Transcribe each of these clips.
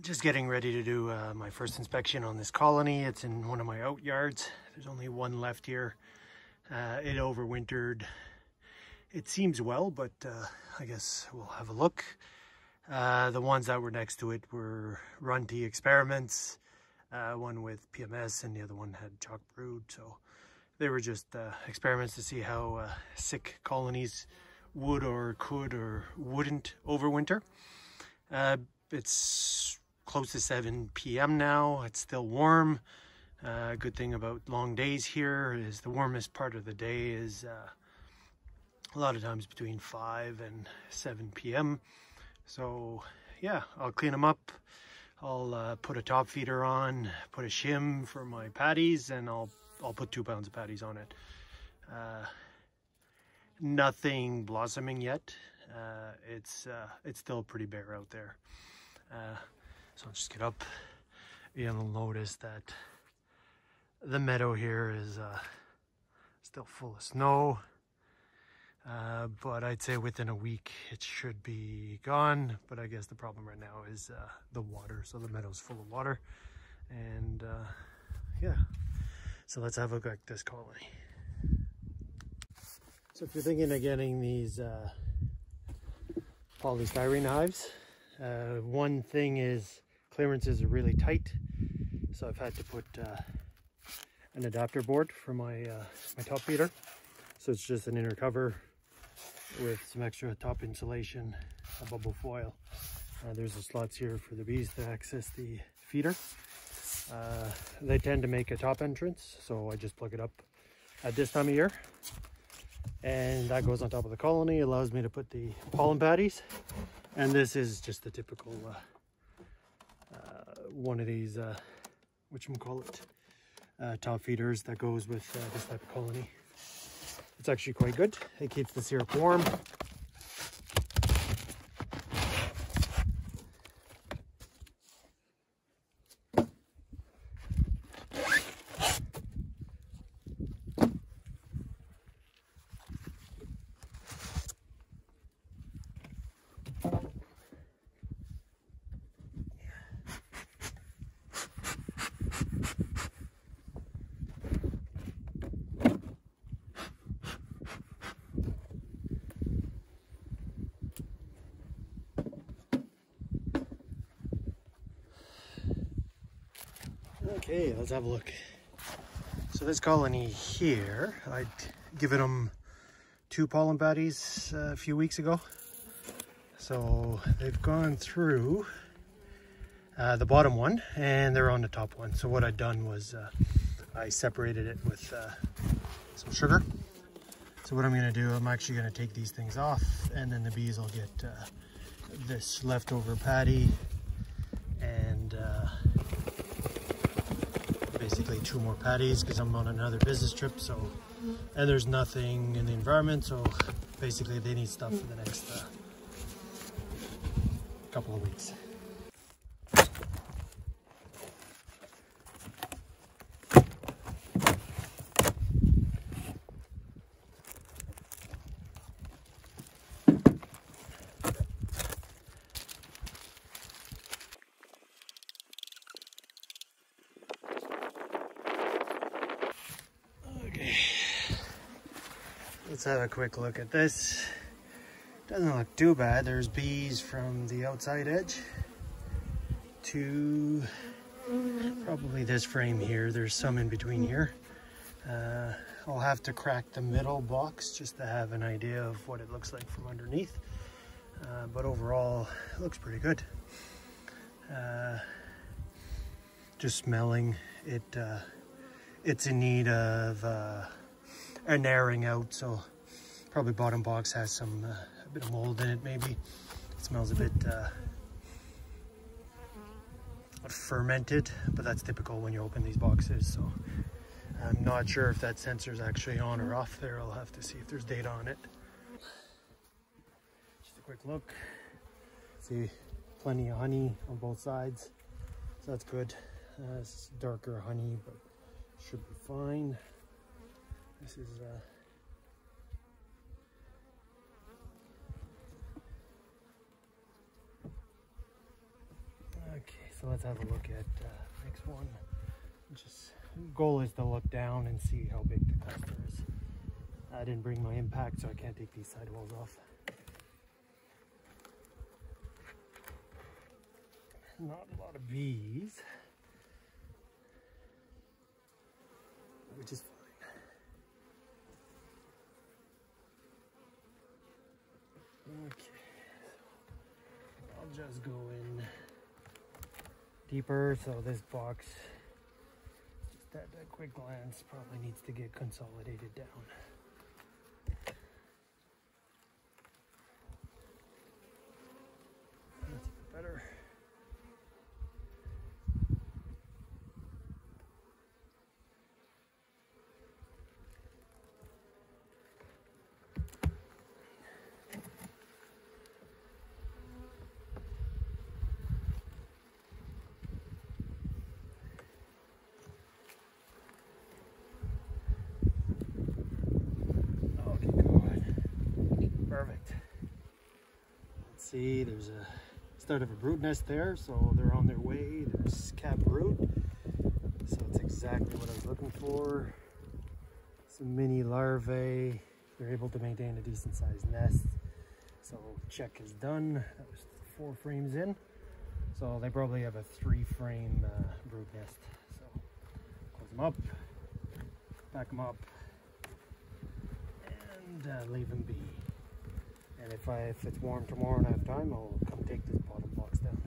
just getting ready to do uh, my first inspection on this colony. It's in one of my out yards. There's only one left here. Uh, it overwintered. It seems well, but uh, I guess we'll have a look. Uh, the ones that were next to it were runty experiments. Uh, one with PMS and the other one had chalk brood. So they were just uh, experiments to see how sick colonies would or could or wouldn't overwinter. it's close to 7 p.m. now. It's still warm. Uh, good thing about long days here is the warmest part of the day is uh, a lot of times between 5 and 7 p.m. So yeah, I'll clean them up. I'll uh, put a top feeder on, put a shim for my patties, and I'll I'll put two pounds of patties on it. Uh, nothing blossoming yet. Uh, it's uh, it's still pretty bare out there. So I'll just get up. You'll notice that the meadow here is uh, still full of snow. Uh, but I'd say within a week it should be gone. But I guess the problem right now is uh, the water. So the meadow's full of water. And uh, yeah, so let's have a look at this colony. So if you're thinking of getting these uh, polystyrene hives, uh, one thing is clearances are really tight. So I've had to put uh, an adapter board for my, uh, my top feeder. So it's just an inner cover with some extra top insulation, a bubble foil. Uh, there's the slots here for the bees to access the feeder. Uh, they tend to make a top entrance, so I just plug it up at this time of year. And that goes on top of the colony, allows me to put the pollen patties. And this is just the typical uh, one of these, uh, call it, uh, top feeders that goes with uh, this type of colony. It's actually quite good. It keeps the syrup warm. Okay, let's have a look. So this colony here, I'd given them two pollen patties uh, a few weeks ago. So they've gone through uh, the bottom one and they're on the top one. So what I'd done was uh, I separated it with uh, some sugar. So what I'm gonna do, I'm actually gonna take these things off and then the bees will get uh, this leftover patty basically two more patties because I'm on another business trip. So, and there's nothing in the environment. So basically they need stuff for the next uh, couple of weeks. Let's have a quick look at this. Doesn't look too bad. There's bees from the outside edge to probably this frame here. There's some in between here. Uh, I'll have to crack the middle box just to have an idea of what it looks like from underneath. Uh, but overall, it looks pretty good. Uh, just smelling it, uh, it's in need of an airing out. So probably bottom box has some uh, a bit of mold in it maybe. It smells a bit uh, fermented, but that's typical when you open these boxes. So I'm not sure if that sensor is actually on or off there. I'll have to see if there's data on it. Just a quick look. See plenty of honey on both sides. So that's good. Uh, it's darker honey, but should be fine. This is uh, Okay, so let's have a look at uh, next one. Just goal is to look down and see how big the cluster is. I didn't bring my impact, so I can't take these sidewalls off. Not a lot of bees, which is fine. Okay, I'll just go in deeper. So this box, just at a quick glance, probably needs to get consolidated down. That's better. Okay, good. Perfect. Let's see, there's a start of a brood nest there, so they're on their way. There's cap brood. So it's exactly what I was looking for. Some mini larvae. They're able to maintain a decent sized nest. So check is done. That was four frames in. So they probably have a three frame uh, brood nest. So close them up, pack them up, and uh, leave them be. And if I if it's warm tomorrow and I have time, I'll come take this bottom box down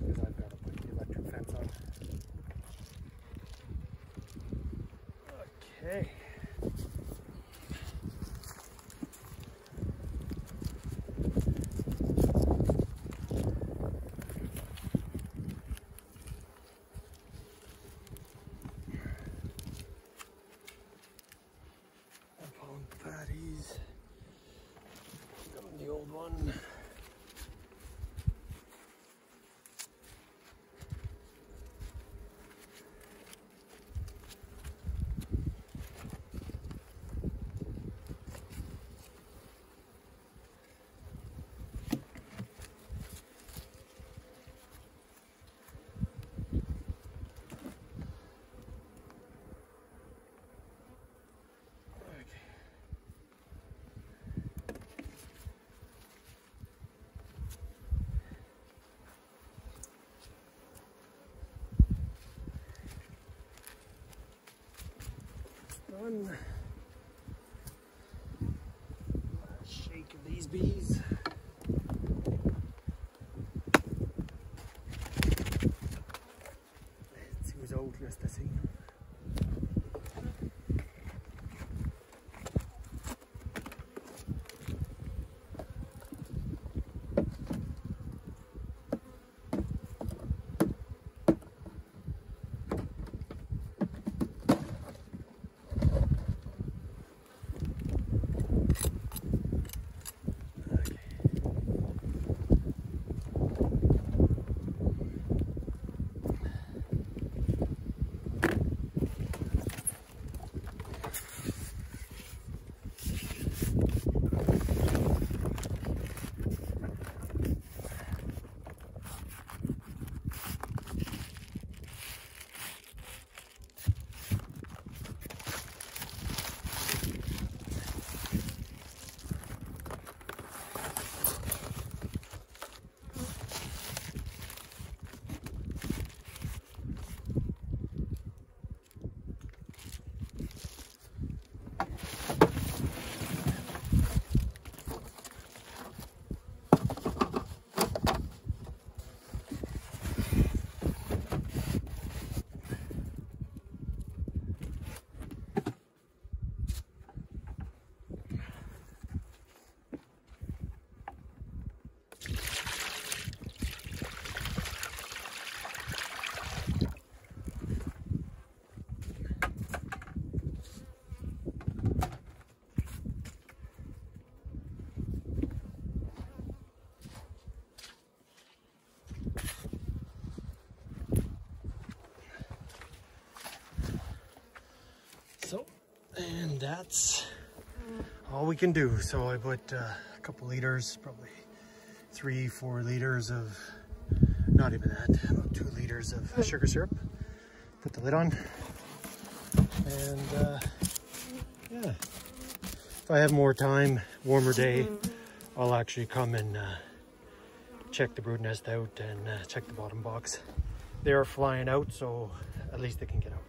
because I've got to put the electric fence on. Okay. Pound patties. Got the old one. Okay. Last shake of these bees. And that's all we can do. So I put uh, a couple liters, probably three, four liters of not even that, about two liters of sugar syrup. Put the lid on. And uh, yeah, if I have more time, warmer day, I'll actually come and uh, check the brood nest out and uh, check the bottom box. They are flying out, so at least they can get out.